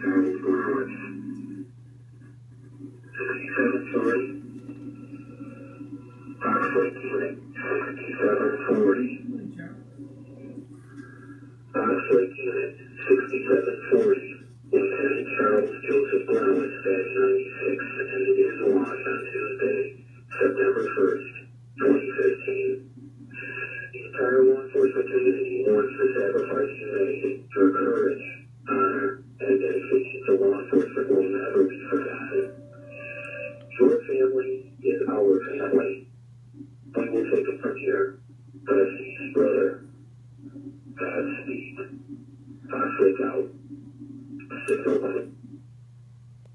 Charles Flowers. 6740. Oxford Unit 6740. Oxford Unit 6740. Lieutenant Charles Joseph badge 96, attended his watch on Tuesday, September 1st, 2015. The entire law enforcement community mourns the sacrifice you made. bad speed, uh, fake out, six over.